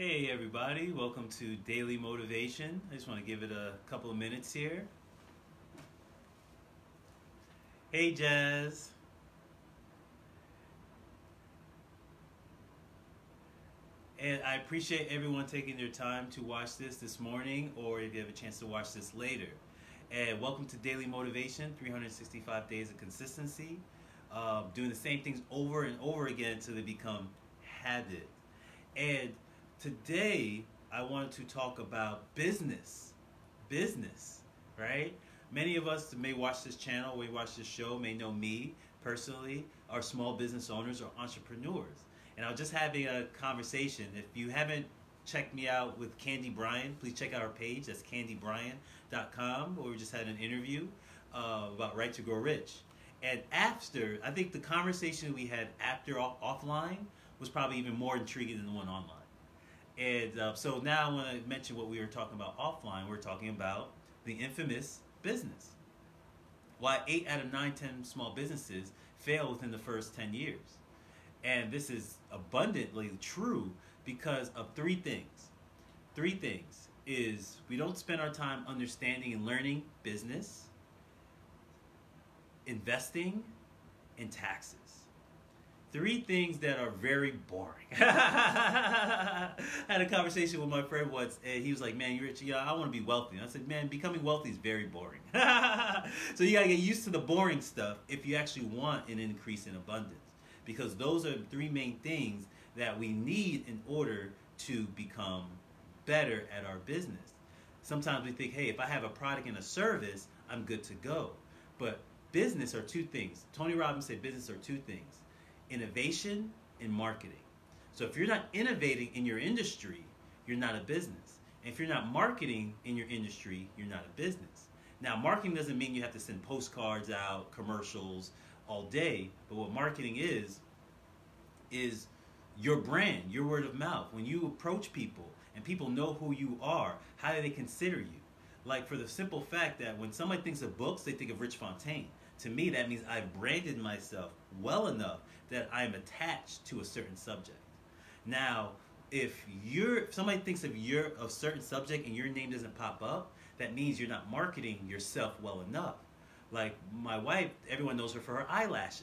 Hey everybody, welcome to Daily Motivation. I just want to give it a couple of minutes here. Hey Jazz. And I appreciate everyone taking their time to watch this this morning or if you have a chance to watch this later. And welcome to Daily Motivation 365 Days of Consistency. Uh, doing the same things over and over again until they become habit. And today I wanted to talk about business. Business, right? Many of us may watch this channel, may watch this show, may know me personally, are small business owners or entrepreneurs. And I was just having a conversation. If you haven't checked me out with Candy Bryan, please check out our page. That's candybryan.com, where we just had an interview uh, about Write to Grow Rich. And after, I think the conversation we had after off- offline was probably even more intriguing than the one online. And uh, so now, I want to mention what we were talking about offline, we're talking about the infamous business. Why eight out of nine, ten small businesses fail within the first 10 years. And this is abundantly true because of three things. Three things is we don't spend our time understanding and learning business, investing, and taxes. Three things that are very boring. I had a conversation with my friend once, and he was like, "Man, you're rich? Yeah, I want to be wealthy." And I said, "Man, becoming wealthy is very boring. so you gotta get used to the boring stuff if you actually want an increase in abundance, because those are three main things that we need in order to become better at our business. Sometimes we think, hey, if I have a product and a service, I'm good to go. But business are two things. Tony Robbins said business are two things innovation and marketing. So if you're not innovating in your industry, you're not a business. And if you're not marketing in your industry, you're not a business. Now, marketing doesn't mean you have to send postcards out, commercials all day, but what marketing is, is your brand, your word of mouth. When you approach people and people know who you are, how do they consider you? Like for the simple fact that when somebody thinks of books, they think of Rich Fontaine. To me, that means I've branded myself well enough that I'm attached to a certain subject. Now, if you're if somebody thinks of your a certain subject and your name doesn't pop up, that means you're not marketing yourself well enough. Like my wife, everyone knows her for her eyelashes.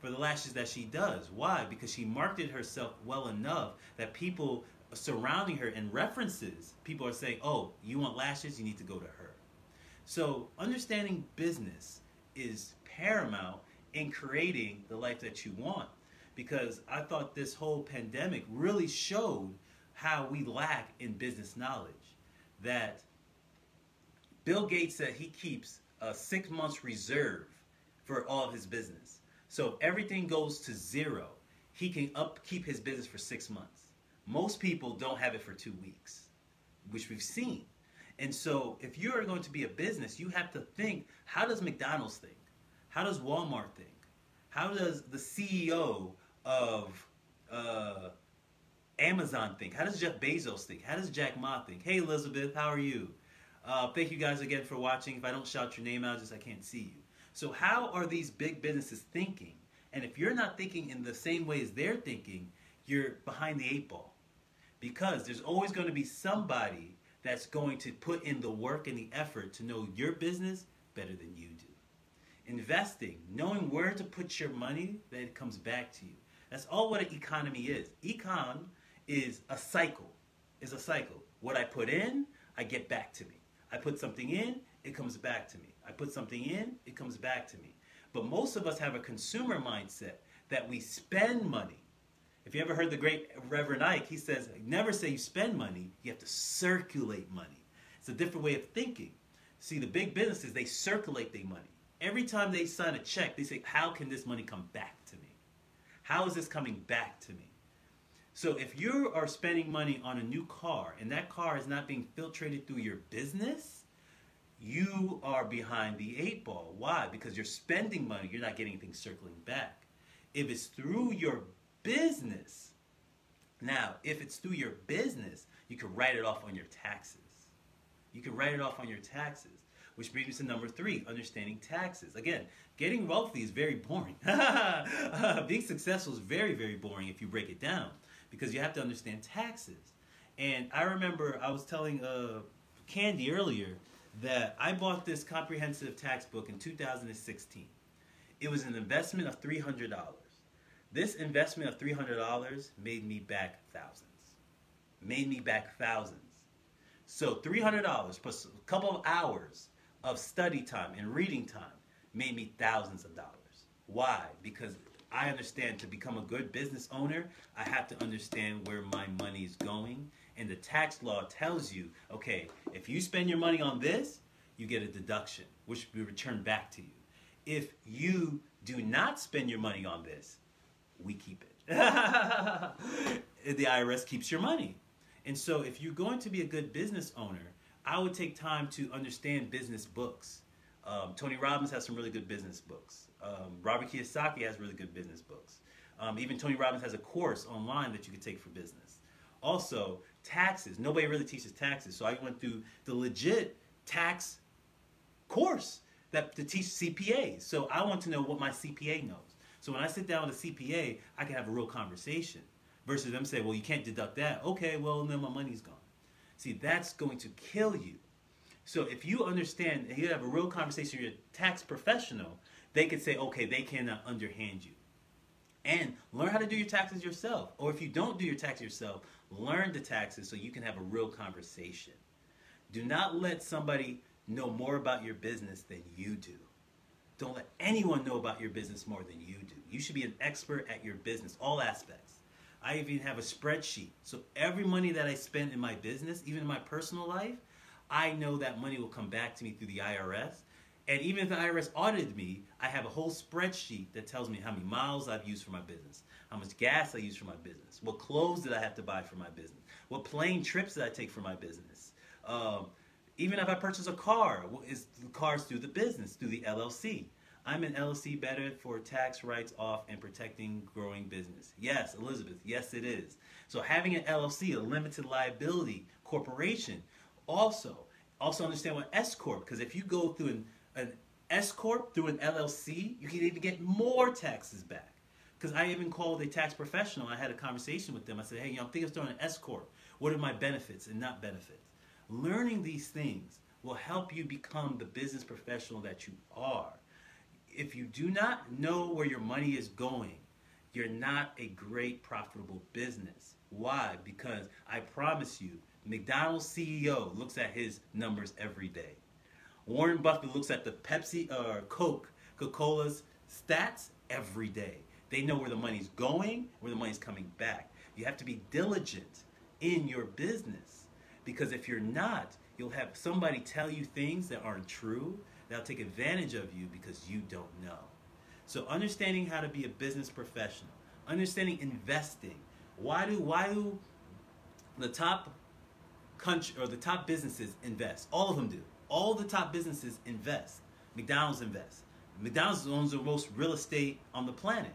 For the lashes that she does. Why? Because she marketed herself well enough that people surrounding her and references, people are saying, "Oh, you want lashes? You need to go to her." So, understanding business is paramount in creating the life that you want. Because I thought this whole pandemic really showed how we lack in business knowledge. That Bill Gates said he keeps a six months reserve for all of his business. So if everything goes to zero, he can upkeep his business for six months. Most people don't have it for two weeks, which we've seen. And so if you are going to be a business, you have to think, how does McDonald's think? How does Walmart think? How does the CEO of uh, Amazon think? How does Jeff Bezos think? How does Jack Ma think? Hey Elizabeth, how are you? Uh, thank you guys again for watching. If I don't shout your name out, just I can't see you. So how are these big businesses thinking? And if you're not thinking in the same way as they're thinking, you're behind the eight ball. Because there's always going to be somebody that's going to put in the work and the effort to know your business better than you do. Investing, knowing where to put your money, that it comes back to you. That's all what an economy is. Econ is a cycle. Is a cycle. What I put in, I get back to me. I put something in, it comes back to me. I put something in, it comes back to me. But most of us have a consumer mindset that we spend money. If you ever heard the great Reverend Ike, he says, never say you spend money, you have to circulate money. It's a different way of thinking. See, the big businesses, they circulate their money. Every time they sign a check, they say, how can this money come back to me? How is this coming back to me? So if you are spending money on a new car and that car is not being filtrated through your business, you are behind the eight ball. Why? Because you're spending money, you're not getting anything circling back. If it's through your business, now, if it's through your business, you can write it off on your taxes. You can write it off on your taxes. Which brings me to number three, understanding taxes. Again, getting wealthy is very boring. uh, being successful is very, very boring if you break it down. because you have to understand taxes. And I remember I was telling uh, Candy earlier that I bought this comprehensive tax book in 2016. It was an investment of $300. This investment of $300 made me back thousands. Made me back thousands. So $300 plus a couple of hours of study time and reading time made me thousands of dollars. Why? Because I understand to become a good business owner, I have to understand where my money is going. And the tax law tells you, okay, if you spend your money on this, you get a deduction, which will be returned back to you. If you do not spend your money on this, we keep it. the IRS keeps your money. And so if you're going to be a good business owner, I would take time to understand business books. Um, Tony Robbins has some really good business books. Um, Robert Kiyosaki has really good business books. Um, even Tony Robbins has a course online that you can take for business. Also, taxes. Nobody really teaches taxes. So I went through the legit tax course that to teach CPAs. So I want to know what my CPA knows. So when I sit down with a CPA, I can have a real conversation versus them say, well, you can't deduct that. Okay, well, then my money's gone. See, that's going to kill you. So if you understand and you have a real conversation with your tax professional, they could say, okay, they cannot underhand you. And learn how to do your taxes yourself. Or if you don't do your taxes yourself, learn the taxes so you can have a real conversation. Do not let somebody know more about your business than you do. Don't let anyone know about your business more than you do. You should be an expert at your business, all aspects. I even have a spreadsheet. So every money that I spend in my business, even in my personal life, I know that money will come back to me through the IRS. And even if the IRS audited me, I have a whole spreadsheet that tells me how many miles I've used for my business, how much gas I use for my business, what clothes did I have to buy for my business, what plane trips did I take for my business. Um, even if I purchase a car, is cars through the business, through the LLC. I'm an LLC better for tax writes off and protecting growing business. Yes, Elizabeth, yes it is. So having an LLC, a limited liability corporation, also also understand what S corp because if you go through an, an S corp through an LLC, you can even get more taxes back. Because I even called a tax professional. I had a conversation with them. I said, "Hey, you know, I'm thinking of starting an S corp. What are my benefits and not benefits?" Learning these things will help you become the business professional that you are if you do not know where your money is going, you're not a great profitable business. Why? Because I promise you, McDonald's CEO looks at his numbers every day. Warren Buffett looks at the Pepsi or uh, Coke, Coca-Cola's stats every day. They know where the money's going, where the money's coming back. You have to be diligent in your business because if you're not, you'll have somebody tell you things that aren't true They'll take advantage of you because you don't know. So understanding how to be a business professional, understanding investing. Why do why do the top country or the top businesses invest? All of them do. All the top businesses invest. McDonald's invests. McDonald's owns the most real estate on the planet.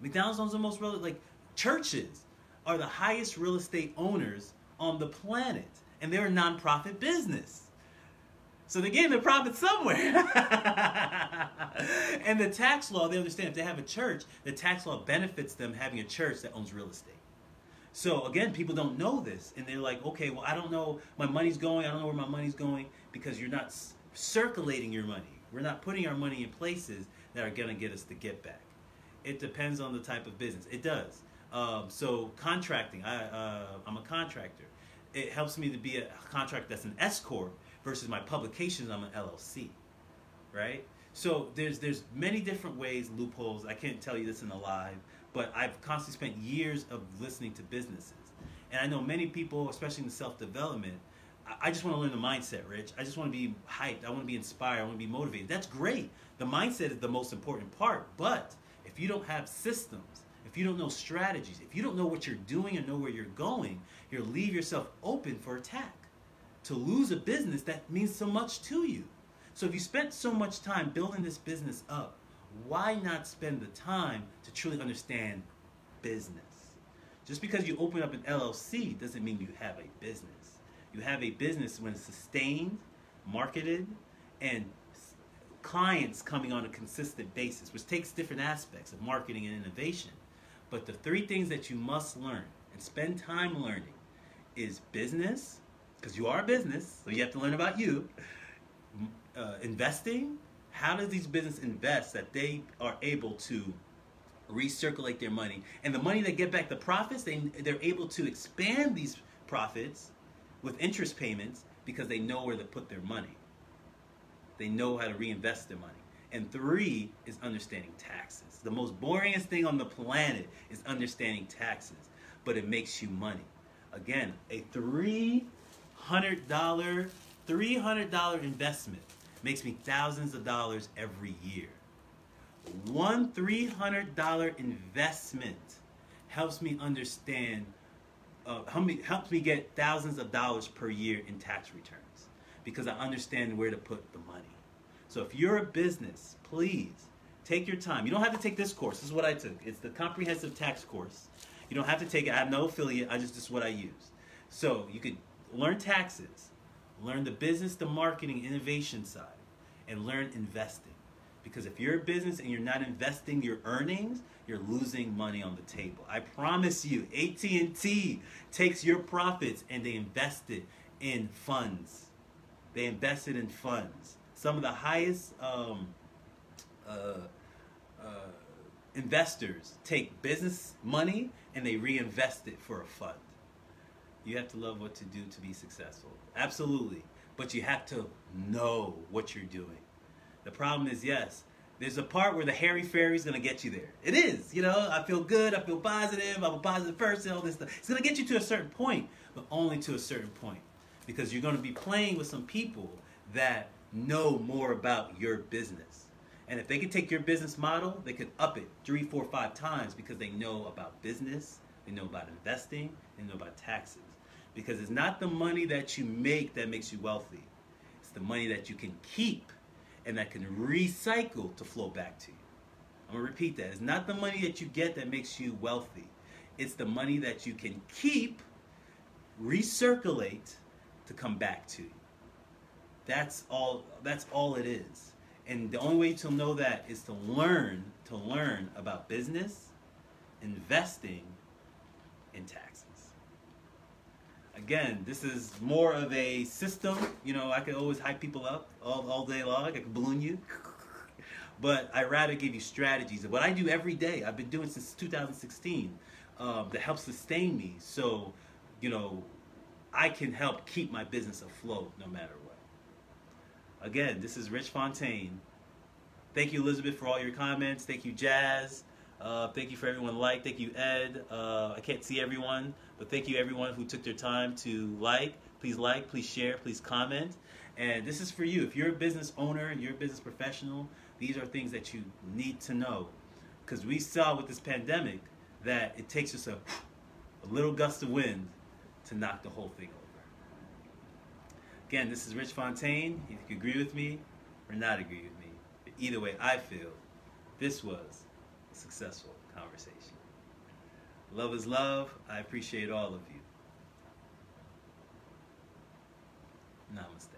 McDonald's owns the most real like churches are the highest real estate owners on the planet, and they're a nonprofit business. So they're getting the profit somewhere. and the tax law, they understand if they have a church, the tax law benefits them having a church that owns real estate. So again, people don't know this. And they're like, okay, well, I don't know my money's going. I don't know where my money's going because you're not circulating your money. We're not putting our money in places that are going to get us the get back. It depends on the type of business. It does. Um, so contracting, I, uh, I'm a contractor. It helps me to be a contractor that's an S corp versus my publications I'm an LLC, right? So there's there's many different ways loopholes. I can't tell you this in a live, but I've constantly spent years of listening to businesses, and I know many people, especially in self development. I just want to learn the mindset, Rich. I just want to be hyped. I want to be inspired. I want to be motivated. That's great. The mindset is the most important part. But if you don't have systems, if you don't know strategies, if you don't know what you're doing and know where you're going, you'll leave yourself open for attack to lose a business that means so much to you. So if you spent so much time building this business up, why not spend the time to truly understand business? Just because you open up an LLC doesn't mean you have a business. You have a business when it's sustained, marketed, and clients coming on a consistent basis, which takes different aspects of marketing and innovation. But the three things that you must learn and spend time learning is business, because you are a business, so you have to learn about you. Uh, investing, how does these business invest that they are able to recirculate their money? And the money they get back the profits they, they're able to expand these profits with interest payments because they know where to put their money. They know how to reinvest their money and three is understanding taxes. The most boringest thing on the planet is understanding taxes but it makes you money. Again a $300 $300 investment makes me thousands of dollars every year. One $300 investment helps me understand, uh, help me, helps me get thousands of dollars per year in tax returns because I understand where to put the money. So if you're a business, please take your time. You don't have to take this course. This is what I took. It's the comprehensive tax course. You don't have to take it. I have no affiliate. I just this is what I use. So you could learn taxes, learn the business, the marketing, innovation side, and learn investing. Because if you're a business and you're not investing your earnings, you're losing money on the table. I promise you, AT&T takes your profits and they invest it in funds. They invest it in funds. Some of the highest um, uh, uh, investors take business money and they reinvest it for a fund. You have to love what to do to be successful. Absolutely. But you have to know what you're doing. The problem is, yes, there's a part where the hairy fairy is gonna get you there. It is, you know. I feel good. I feel positive. I'm a positive person. All this stuff. It's gonna get you to a certain point, but only to a certain point, because you're gonna be playing with some people that know more about your business. And if they can take your business model, they could up it three, four, five times because they know about business, they know about investing, they know about taxes. Because it's not the money that you make that makes you wealthy. It's the money that you can keep and that can recycle to flow back to you. I'm gonna repeat that. It's not the money that you get that makes you wealthy. It's the money that you can keep, recirculate to come back to you. That's all that's all it is. And the only way to know that is to learn to learn about business, investing, and taxes again, this is more of a system. You know, I could always hype people up all, all day long. I could balloon you. but I rather give you strategies. Of what I do every day, I've been doing since 2016, um, that helps sustain me. So, you know, I can help keep my business afloat no matter what. Again, this is Rich Fontaine. Thank you, Elizabeth, for all your comments. Thank you, Jazz. Uh, thank you for everyone like. Thank you, Ed. Uh, I can't see everyone, but thank you everyone who took their time to like. Please like, please share, please comment. And this is for you. If you're a business owner, you're a business professional, these are things that you need to know. Because we saw with this pandemic that it takes just a, a little gust of wind to knock the whole thing over. Again, this is Rich Fontaine. You can agree with me or not agree with me. But either way, I feel this was a successful conversation. Love is love. I appreciate all of you. Namaste.